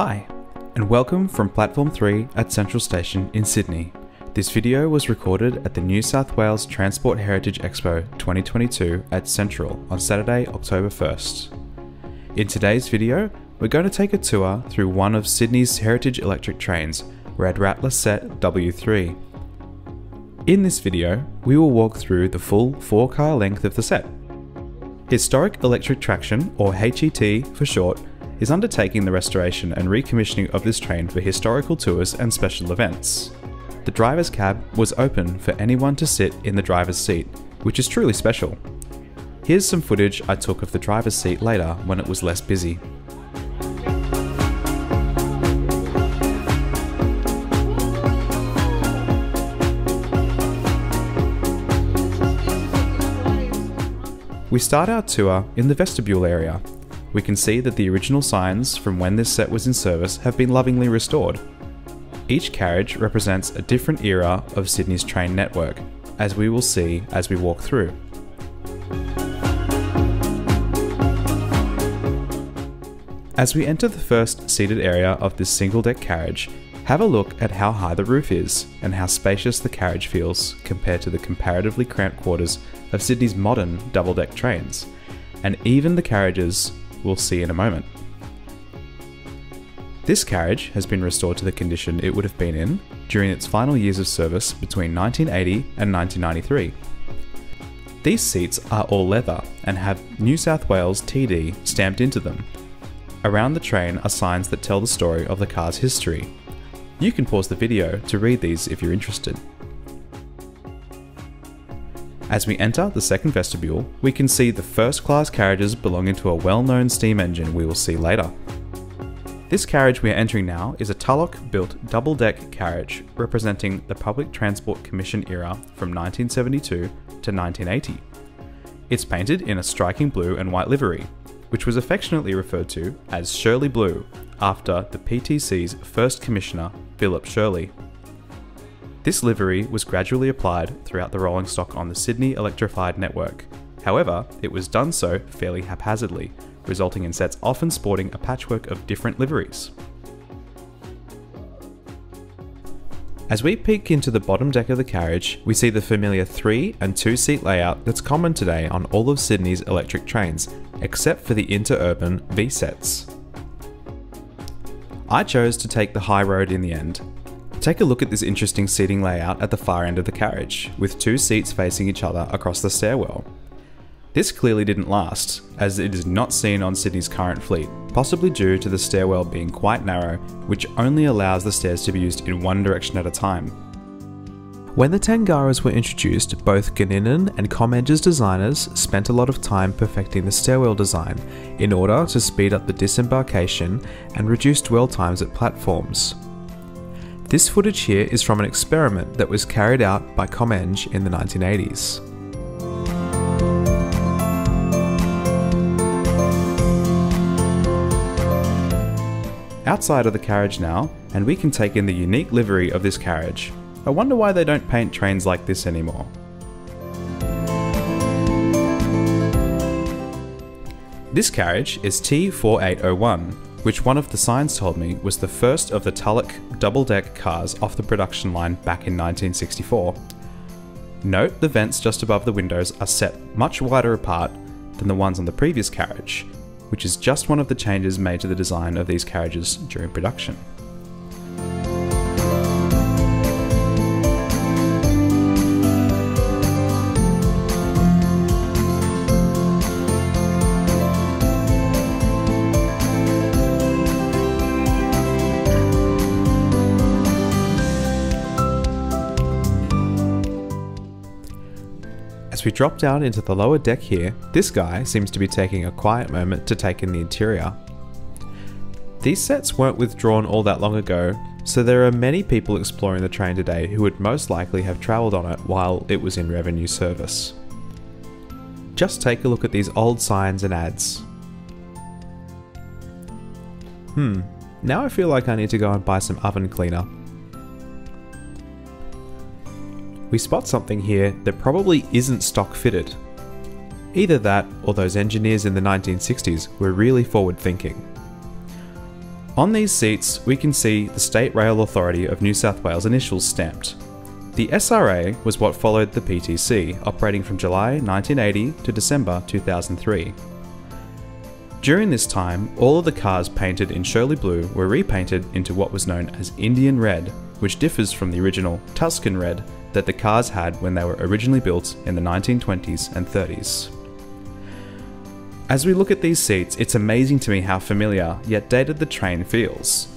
Hi, and welcome from Platform 3 at Central Station in Sydney. This video was recorded at the New South Wales Transport Heritage Expo 2022 at Central on Saturday, October 1st. In today's video, we're going to take a tour through one of Sydney's heritage electric trains, Red Rattler Set W3. In this video, we will walk through the full 4 car length of the set. Historic Electric Traction, or HET for short, is undertaking the restoration and recommissioning of this train for historical tours and special events. The driver's cab was open for anyone to sit in the driver's seat, which is truly special. Here's some footage I took of the driver's seat later when it was less busy. We start our tour in the vestibule area. We can see that the original signs from when this set was in service have been lovingly restored. Each carriage represents a different era of Sydney's train network, as we will see as we walk through. As we enter the first seated area of this single deck carriage, have a look at how high the roof is and how spacious the carriage feels compared to the comparatively cramped quarters of Sydney's modern double deck trains, and even the carriages we'll see in a moment. This carriage has been restored to the condition it would have been in during its final years of service between 1980 and 1993. These seats are all leather and have New South Wales TD stamped into them. Around the train are signs that tell the story of the car's history. You can pause the video to read these if you're interested. As we enter the second vestibule, we can see the first class carriages belonging to a well-known steam engine we will see later. This carriage we are entering now is a Tulloch built double deck carriage representing the Public Transport Commission era from 1972 to 1980. It's painted in a striking blue and white livery, which was affectionately referred to as Shirley Blue after the PTC's first commissioner, Philip Shirley. This livery was gradually applied throughout the rolling stock on the Sydney electrified network. However, it was done so fairly haphazardly, resulting in sets often sporting a patchwork of different liveries. As we peek into the bottom deck of the carriage, we see the familiar 3 and 2 seat layout that's common today on all of Sydney's electric trains, except for the interurban V sets. I chose to take the high road in the end. Take a look at this interesting seating layout at the far end of the carriage, with two seats facing each other across the stairwell. This clearly didn't last, as it is not seen on Sydney's current fleet, possibly due to the stairwell being quite narrow, which only allows the stairs to be used in one direction at a time. When the Tangaras were introduced, both Goninan and ComEng's designers spent a lot of time perfecting the stairwell design in order to speed up the disembarkation and reduce dwell times at platforms. This footage here is from an experiment that was carried out by ComEng in the 1980s. Outside of the carriage now, and we can take in the unique livery of this carriage. I wonder why they don't paint trains like this anymore. This carriage is T4801, which one of the signs told me was the first of the Tulloch double-deck cars off the production line back in 1964. Note the vents just above the windows are set much wider apart than the ones on the previous carriage, which is just one of the changes made to the design of these carriages during production. We drop down into the lower deck here, this guy seems to be taking a quiet moment to take in the interior. These sets weren't withdrawn all that long ago, so there are many people exploring the train today who would most likely have travelled on it while it was in revenue service. Just take a look at these old signs and ads. Hmm, now I feel like I need to go and buy some oven cleaner. We spot something here that probably isn't stock fitted. Either that, or those engineers in the 1960s were really forward thinking. On these seats, we can see the State Rail Authority of New South Wales initials stamped. The SRA was what followed the PTC, operating from July 1980 to December 2003. During this time, all of the cars painted in Shirley Blue were repainted into what was known as Indian Red, which differs from the original Tuscan Red that the cars had when they were originally built in the 1920s and 30s. As we look at these seats, it's amazing to me how familiar yet dated the train feels.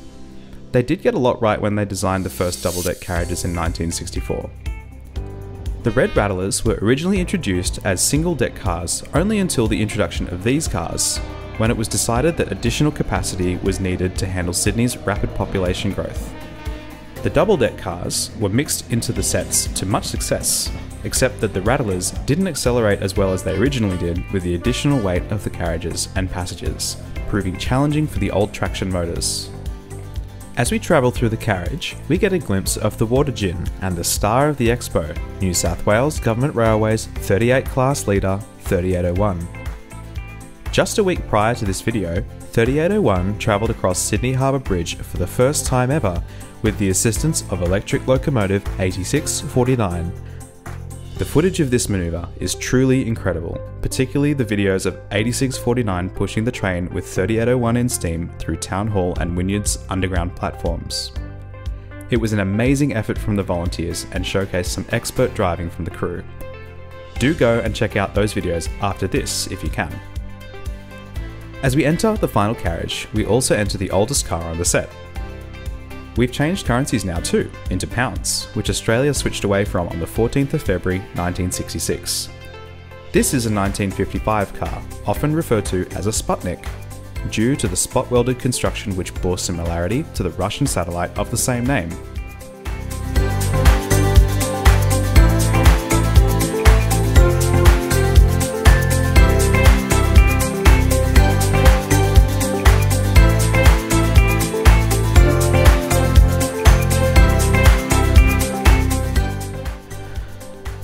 They did get a lot right when they designed the first double deck carriages in 1964. The Red Rattlers were originally introduced as single deck cars only until the introduction of these cars, when it was decided that additional capacity was needed to handle Sydney's rapid population growth. The double deck cars were mixed into the sets to much success, except that the Rattlers didn't accelerate as well as they originally did with the additional weight of the carriages and passengers, proving challenging for the old traction motors. As we travel through the carriage, we get a glimpse of the Water Gin and the star of the expo, New South Wales Government Railways 38 Class Leader 3801. Just a week prior to this video, 3801 travelled across Sydney Harbour Bridge for the first time ever with the assistance of electric locomotive 8649 the footage of this manoeuvre is truly incredible, particularly the videos of 8649 pushing the train with 3801 in steam through Town Hall and Wynyard's underground platforms. It was an amazing effort from the volunteers and showcased some expert driving from the crew. Do go and check out those videos after this if you can. As we enter the final carriage, we also enter the oldest car on the set, We've changed currencies now too, into pounds, which Australia switched away from on the 14th of February 1966. This is a 1955 car, often referred to as a Sputnik, due to the spot welded construction which bore similarity to the Russian satellite of the same name.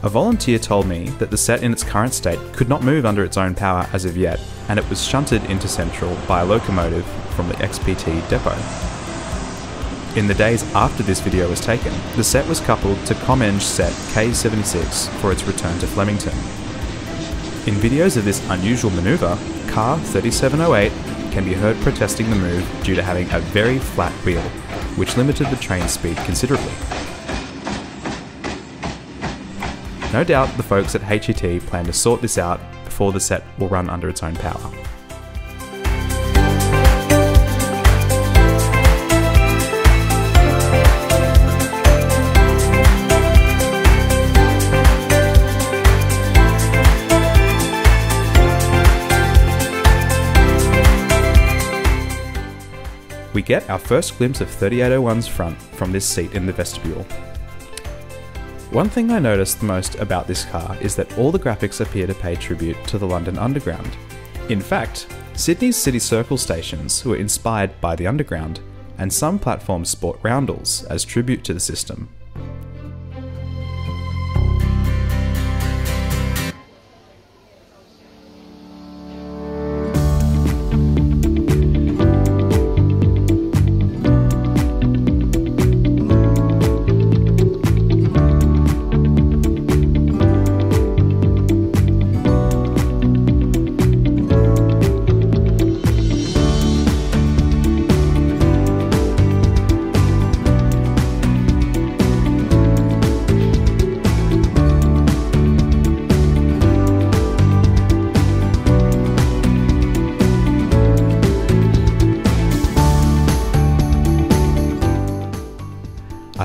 A volunteer told me that the set in its current state could not move under its own power as of yet, and it was shunted into Central by a locomotive from the XPT depot. In the days after this video was taken, the set was coupled to ComEng set K76 for its return to Flemington. In videos of this unusual manoeuvre, car 3708 can be heard protesting the move due to having a very flat wheel, which limited the train's speed considerably. No doubt the folks at HET plan to sort this out before the set will run under its own power. We get our first glimpse of 3801's front from this seat in the vestibule, one thing I noticed most about this car is that all the graphics appear to pay tribute to the London Underground. In fact, Sydney's City Circle stations were inspired by the Underground, and some platforms sport roundels as tribute to the system.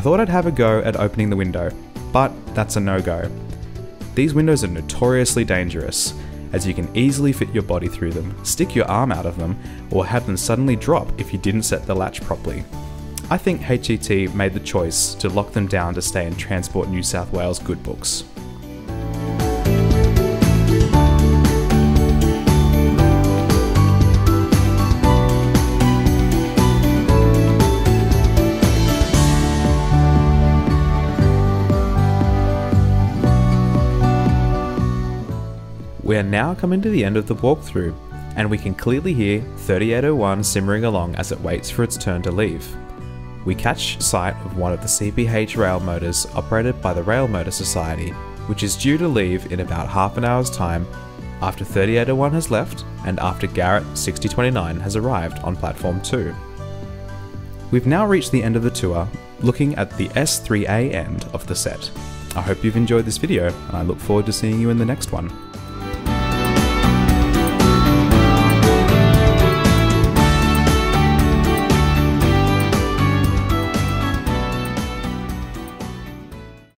Thought I'd have a go at opening the window, but that's a no-go. These windows are notoriously dangerous, as you can easily fit your body through them, stick your arm out of them, or have them suddenly drop if you didn't set the latch properly. I think HET made the choice to lock them down to stay in Transport New South Wales good books. We are now coming to the end of the walkthrough. and we can clearly hear 3801 simmering along as it waits for its turn to leave. We catch sight of one of the CPH rail motors operated by the Rail Motor Society, which is due to leave in about half an hour's time after 3801 has left and after Garratt 6029 has arrived on platform 2. We've now reached the end of the tour, looking at the S3A end of the set. I hope you've enjoyed this video, and I look forward to seeing you in the next one.